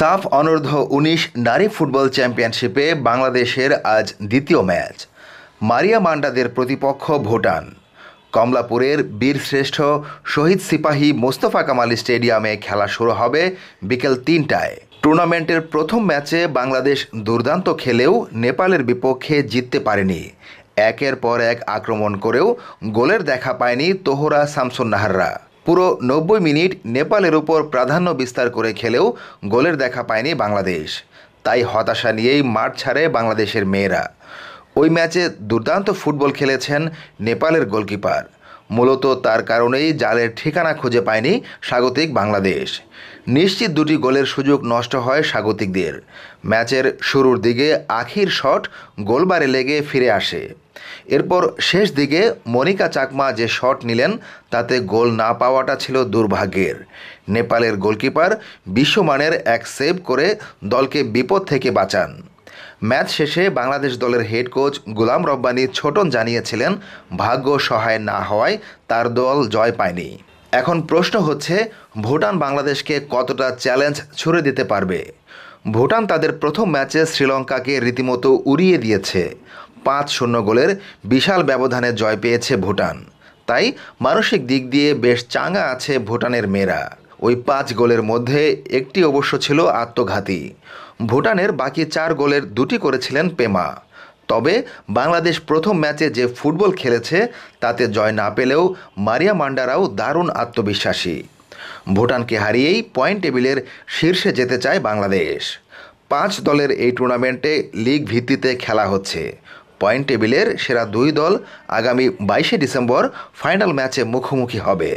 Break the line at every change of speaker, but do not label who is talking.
সাফ অনূর্ধ্ব উনিশ নারী ফুটবল চ্যাম্পিয়নশিপে বাংলাদেশের আজ দ্বিতীয় ম্যাচ। মারিয়া মান্ডাদের প্রতিপক্ষ ভুটান। কমলাপুরের বীরশ্রেষ্ঠ শহীদ সিপাহী মোস্তফা কামাল স্টেডিয়ামে খেলা শুরু হবে বিকেল তিনটায়। টুর্নামেন্টের প্রথম ম্যাচে বাংলাদেশ দুর্দান্ত খেলেও নেপালের বিপক্ষে জিততে পারেনি। একের পর এক আক্রমণ করেও গোলের দেখা পায়নি তোহরা শামসুন্নাহাররা পুরো নব্বই মিনিট নেপালের উপর প্রাধান্য বিস্তার করে খেলেও গোলের দেখা পায়নি বাংলাদেশ। তাই হতাশা নিয়েই মাঠ ছাড়ে বাংলাদেশের মেয়েরা। ওই ম্যাচে দুর্দান্ত ফুটবল খেলেছেন নেপালের গোলকিপার। মূলত তার কারণেই জালের ঠিকানা খুঁজে পায়নি স্বাগতিক বাংলাদেশ। নিশ্চিত দুটি গোলের সুযোগ নষ্ট হয় স্বাগতিকদের। ম্যাচের শুরুর দিকে আখির শট গোলবারে লেগে ফিরে আসে। এরপর শেষ দিকে মনিকা চাকমা যে শট নিলেন, তাতে গোল না পাওয়াটা ছিল দুর্ভাগ্যের। নেপালের গোলকিপার বিশ্বমানের এক সেভ করে দলকে বিপদ থেকে বাঁচান। ম্যাচ শেষে বাংলাদেশ দলের হেড কোচ গুলাম রব্বানি ছোটন জানিয়েছিলেন, ভাগ্য সহায় না হওয়ায় তার দল জয় পায়নি। এখন প্রশ্ন হচ্ছে, ভুটান বাংলাদেশকে কতটা চ্যালেঞ্জ ছুড়ে দিতে পারবে? ভুটান তাদের প্রথম ম্যাচে শ্রীলঙ্কাকে রীতিমতো উড়িয়ে দিয়েছে। পাঁচ শূন্য গোলের বিশাল ব্যবধানে জয় পেয়েছে ভুটান। তাই মানসিক দিক দিয়ে বেশ চাঙ্গা আছে ভুটানের মেয়েরা। ওই পাঁচ গোলের মধ্যে একটি অবশ্য ছিল আত্মঘাতী। ভুটানের বাকি চার গোলের দুটি করেছিলেন পেমা। তবে বাংলাদেশ প্রথম ম্যাচে যে ফুটবল খেলেছে, তাতে জয় না পেলেও মারিয়া মান্ডারাও দারুণ আত্মবিশ্বাসী। ভুটানকে হারিয়েই পয়েন্ট টেবিলের শীর্ষে যেতে চায় বাংলাদেশ। পাঁচ দলের এই টুর্নামেন্টে লিগ ভিত্তিতে খেলা হচ্ছে। পয়েন্ট টেবিলের সেরা দুই দল আগামী বাইশে ডিসেম্বর ফাইনাল ম্যাচে মুখোমুখি হবে।